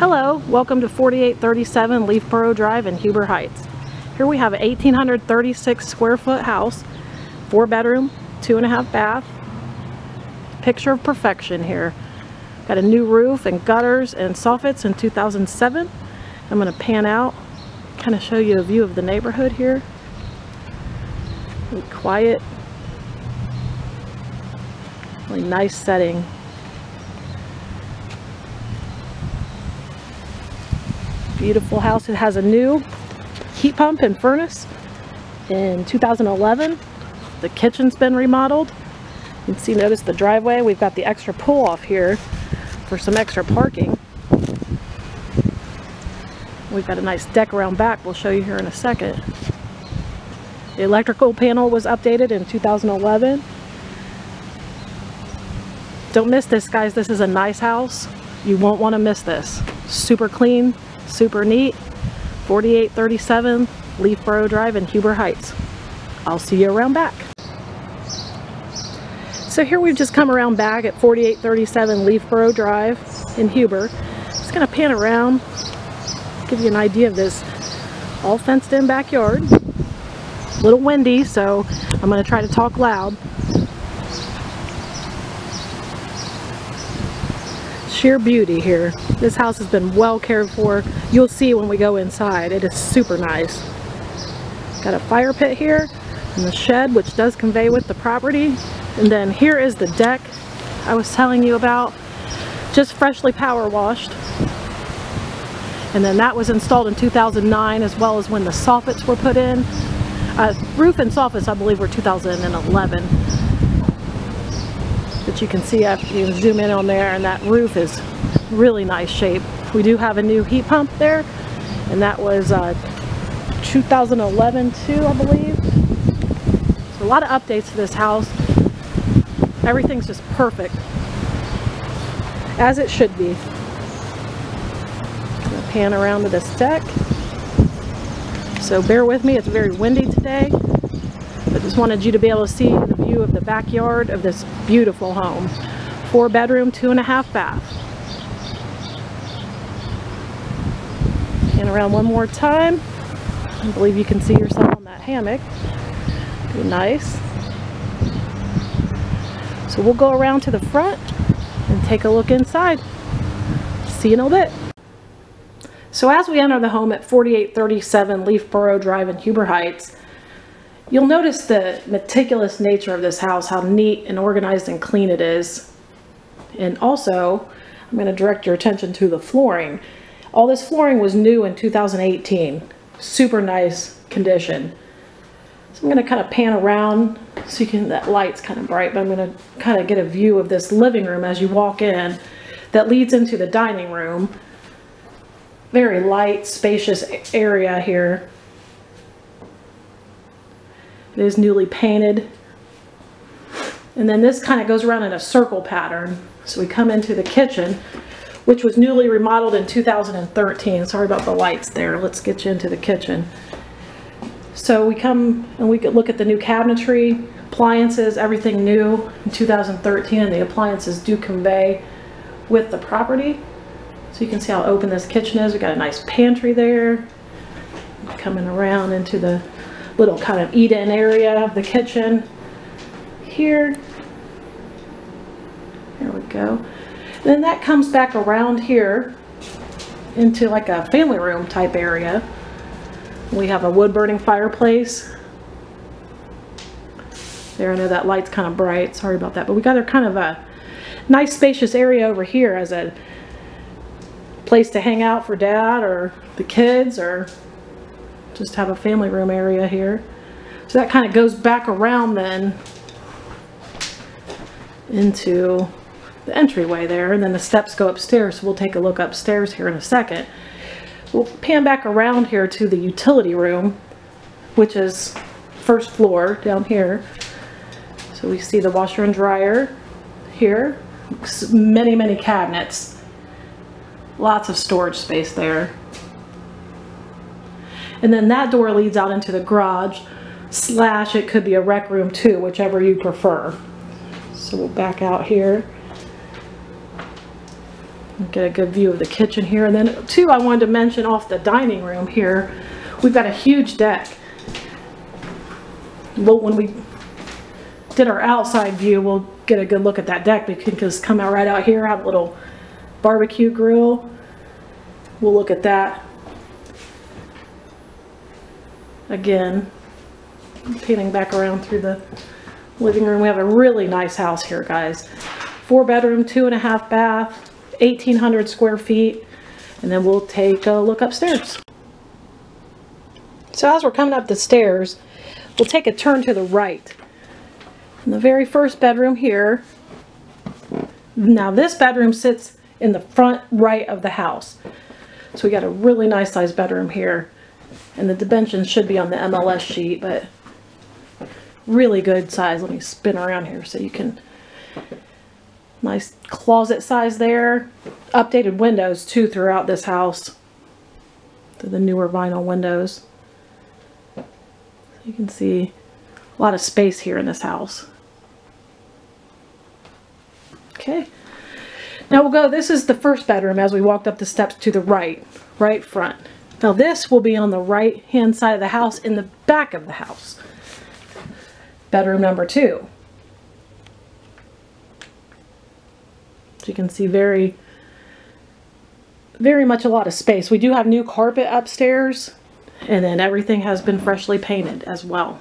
Hello, welcome to 4837 Leafburrow Drive in Huber Heights. Here we have a 1836 square foot house, four bedroom, two and a half bath. Picture of perfection here. Got a new roof and gutters and soffits in 2007. I'm going to pan out, kind of show you a view of the neighborhood here. Quiet, really nice setting. Beautiful house. It has a new heat pump and furnace in 2011. The kitchen's been remodeled. You can see, notice the driveway. We've got the extra pull off here for some extra parking. We've got a nice deck around back we'll show you here in a second. The electrical panel was updated in 2011. Don't miss this guys, this is a nice house. You won't want to miss this. Super clean, super neat. 4837 Leafburrow Drive in Huber Heights. I'll see you around back. So here we've just come around back at 4837 Leafburrow Drive in Huber. Just gonna pan around, give you an idea of this all fenced in backyard. A little windy, so I'm gonna try to talk loud. sheer beauty here. This house has been well cared for. You'll see when we go inside. It is super nice. Got a fire pit here and the shed which does convey with the property. And then here is the deck I was telling you about. Just freshly power washed. And then that was installed in 2009 as well as when the soffits were put in. Uh, roof and soffits I believe were 2011 that you can see after you zoom in on there and that roof is really nice shape. We do have a new heat pump there and that was uh, 2011 too I believe. So a lot of updates to this house. Everything's just perfect as it should be. pan around to this deck. So bear with me, it's very windy today. I just wanted you to be able to see the view of the backyard of this beautiful home. Four bedroom, two and a half bath. Around one more time. I believe you can see yourself on that hammock. Be nice. So we'll go around to the front and take a look inside. See you in a bit. So as we enter the home at 4837 Leafburrow Drive in Huber Heights, You'll notice the meticulous nature of this house, how neat and organized and clean it is. And also, I'm going to direct your attention to the flooring. All this flooring was new in 2018. Super nice condition. So I'm going to kind of pan around so you can, that light's kind of bright, but I'm going to kind of get a view of this living room as you walk in that leads into the dining room. Very light, spacious area here. It is newly painted. And then this kind of goes around in a circle pattern. So we come into the kitchen, which was newly remodeled in 2013. Sorry about the lights there. Let's get you into the kitchen. So we come and we look at the new cabinetry, appliances, everything new in 2013, and the appliances do convey with the property. So you can see how open this kitchen is. We got a nice pantry there. Coming around into the little kind of eat-in area of the kitchen here. There we go. Then that comes back around here into like a family room type area. We have a wood burning fireplace. There, I know that light's kind of bright. Sorry about that. But we got a kind of a nice spacious area over here as a place to hang out for dad or the kids or just have a family room area here. So that kind of goes back around then into the entryway there and then the steps go upstairs so we'll take a look upstairs here in a second. We'll pan back around here to the utility room which is first floor down here. So we see the washer and dryer here. Many, many cabinets. Lots of storage space there. And then that door leads out into the garage, slash it could be a rec room too, whichever you prefer. So we'll back out here. Get a good view of the kitchen here. And then two, I wanted to mention off the dining room here, we've got a huge deck. Well, when we did our outside view, we'll get a good look at that deck. Just come out right out here, have a little barbecue grill. We'll look at that. Again, panning back around through the living room. We have a really nice house here, guys. Four bedroom, two and a half bath, 1,800 square feet. And then we'll take a look upstairs. So as we're coming up the stairs, we'll take a turn to the right. In the very first bedroom here, now this bedroom sits in the front right of the house. So we got a really nice sized bedroom here. And the dimensions should be on the MLS sheet, but really good size. Let me spin around here so you can, nice closet size there. Updated windows too throughout this house. To the newer vinyl windows. So you can see a lot of space here in this house. Okay. Now we'll go, this is the first bedroom as we walked up the steps to the right, right front. Now this will be on the right hand side of the house in the back of the house. Bedroom number two. You can see very, very much a lot of space. We do have new carpet upstairs and then everything has been freshly painted as well.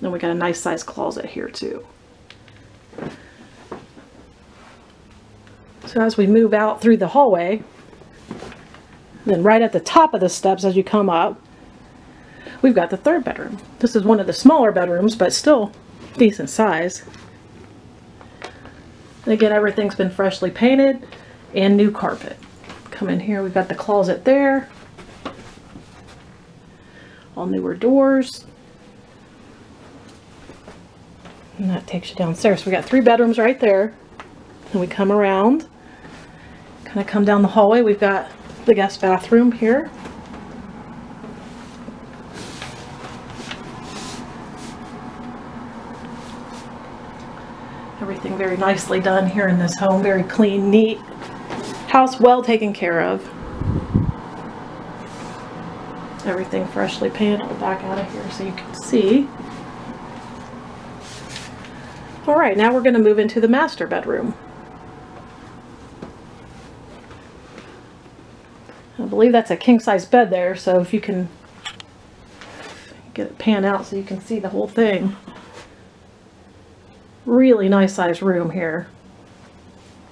And we got a nice size closet here too. So as we move out through the hallway, then right at the top of the steps as you come up, we've got the third bedroom. This is one of the smaller bedrooms, but still decent size. And again, everything's been freshly painted and new carpet. Come in here, we've got the closet there. All newer doors. And that takes you downstairs. So we got three bedrooms right there. And we come around kind of come down the hallway. We've got the guest bathroom here. Everything very nicely done here in this home. Very clean, neat. House well taken care of. Everything freshly painted. Back out of here so you can see. All right, now we're going to move into the master bedroom. I believe that's a king size bed there, so if you can get it pan out so you can see the whole thing. Really nice sized room here.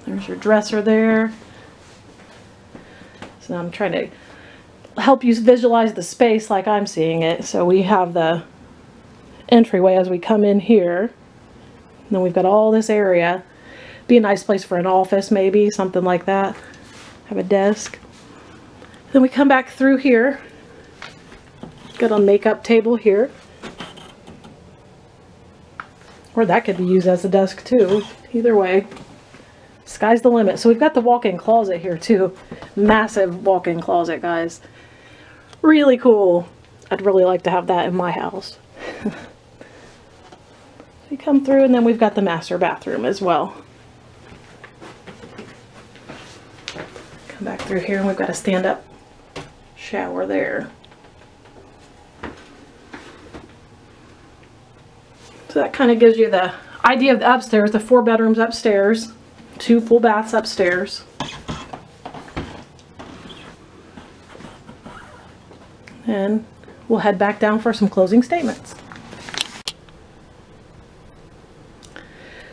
There's your dresser there. So I'm trying to help you visualize the space like I'm seeing it. So we have the entryway as we come in here. And then we've got all this area. Be a nice place for an office maybe, something like that. Have a desk. Then we come back through here. Got a makeup table here. Or that could be used as a desk too. Either way, sky's the limit. So we've got the walk-in closet here too. Massive walk-in closet, guys. Really cool. I'd really like to have that in my house. we come through and then we've got the master bathroom as well. Come back through here and we've got a stand-up shower there. So that kind of gives you the idea of the upstairs, the four bedrooms upstairs, two full baths upstairs. And we'll head back down for some closing statements.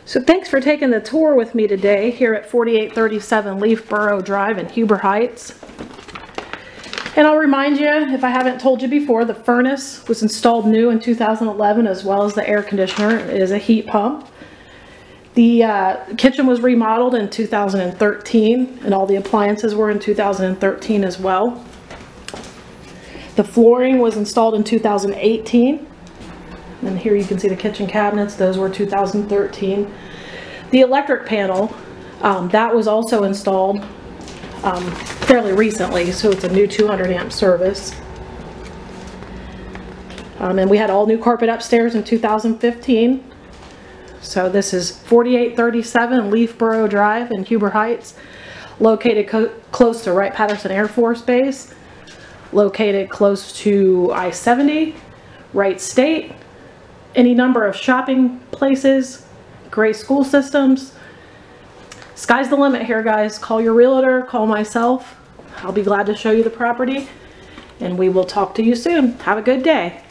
So thanks for taking the tour with me today here at 4837 Leafburrow Drive in Huber Heights. And I'll remind you, if I haven't told you before, the furnace was installed new in 2011 as well as the air conditioner is a heat pump. The uh, kitchen was remodeled in 2013 and all the appliances were in 2013 as well. The flooring was installed in 2018. And here you can see the kitchen cabinets, those were 2013. The electric panel, um, that was also installed um, fairly recently, so it's a new 200 amp service. Um, and we had all new carpet upstairs in 2015. So this is 4837 Leafburrow Drive in Huber Heights. located close to Wright Patterson Air Force Base, located close to I-70, Wright State, any number of shopping places, great school systems. Sky's the limit here, guys. Call your realtor, call myself. I'll be glad to show you the property, and we will talk to you soon. Have a good day.